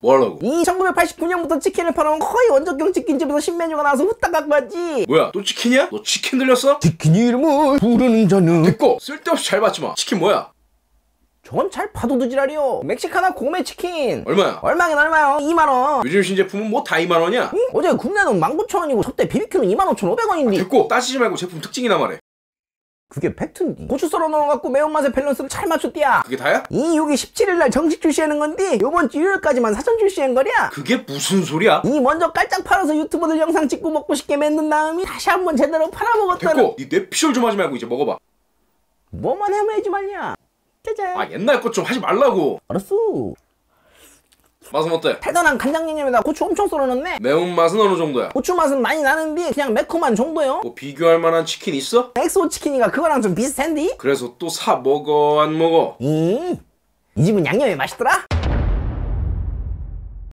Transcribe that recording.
뭐하려고? 이 1989년부터 치킨을 팔아온 거의 원조격 치킨집에서 신메뉴가 나와서 후딱 갖고 왔지 뭐야 또 치킨이야? 너 치킨 들렸어? 치킨 이름을 부르는 자는 됐고 쓸데없이 잘 봤지 마 치킨 뭐야? 저건 잘 봐도 지랄이여 멕시카나 고메 치킨 얼마야? 얼마긴 얼마요 2만원 요즘 신제품은 뭐 다 2만원이야? 어제 굽네는 19,000원이고 저때 BBQ는 25,500원인데 됐고 따지지 말고 제품 특징이나 말해 그게 팩트인데 고추 썰어 넣어갖고 매운맛의 밸런스를 잘 맞췄디야. 그게 다야? 이 요기 17일날 정식 출시하는 건데 요번 주 일요일까지만 사전 출시한 거랴 그게 무슨 소리야? 이 먼저 깔짝 팔아서 유튜버들 영상 찍고 먹고 싶게 만든 다음에 다시 한번 제대로 팔아먹겄다는 됐고 니 뇌피셜 좀 하지 말고 이제 먹어봐. 뭐만 해야지 말냐 짜잔. 아 옛날 것 좀 하지 말라고. 알았어 맛은 어때? 달달한 간장냉면에다 고추 엄청 썰어 넣네 매운맛은 어느 정도야? 고추 맛은 많이 나는데 그냥 매콤한 정도요 뭐 비교할 만한 치킨 있어? 엑소 치킨이가 그거랑 좀 비슷한데 그래서 또 사 먹어 안 먹어? 이, 이 집은 양념이 맛있더라